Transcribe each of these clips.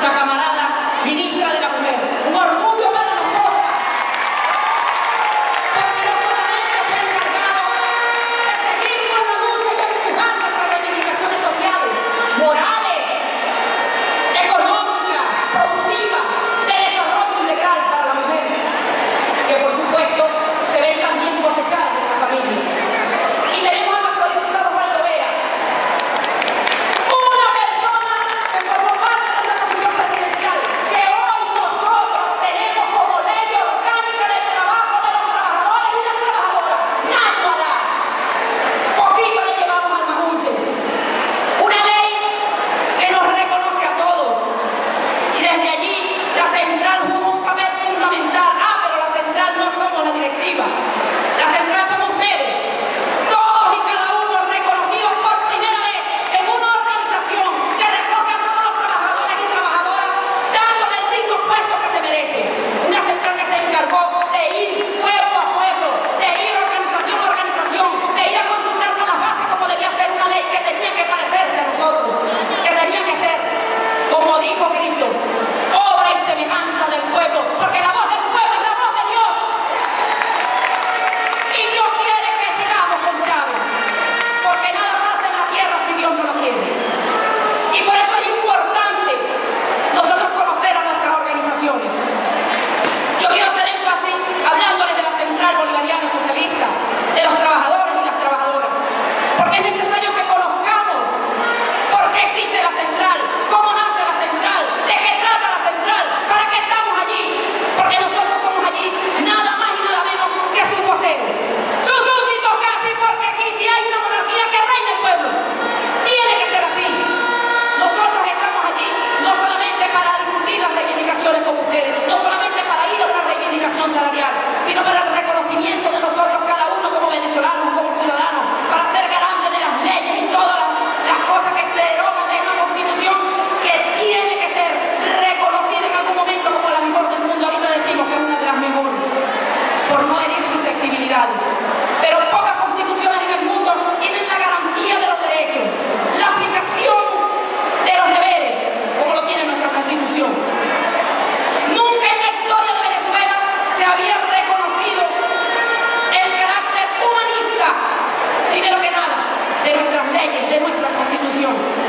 cacamarón.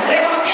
Reconociendo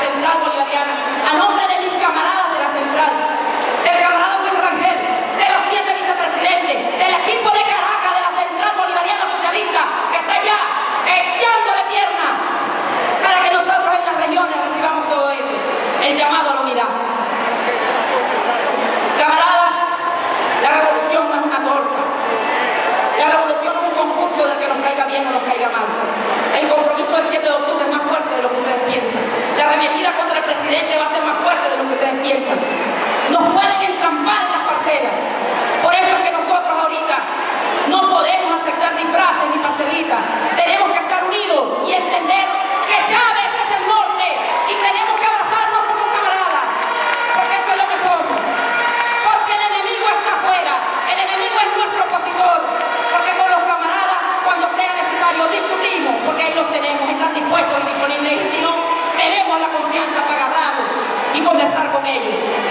Central Bolivariana, a nombre de mis camaradas de la Central, del camarada Luis Rangel, de los siete vicepresidentes, del equipo de Caracas, de la Central Bolivariana Socialista, que está allá echándole pierna para que nosotros en las regiones recibamos todo eso, el llamado a la unidad. Camaradas, la revolución no es una torta, la revolución no es un concurso de que nos caiga bien o nos caiga mal. El compromiso del 7 de octubre es más fuerte de lo que ustedes piensan. La arremetida contra el presidente va a ser más fuerte de lo que ustedes piensan. Nos pueden entrampar en las parcelas. Por eso es que nosotros ahorita no podemos aceptar disfraces ni parcelitas. Tenemos meio.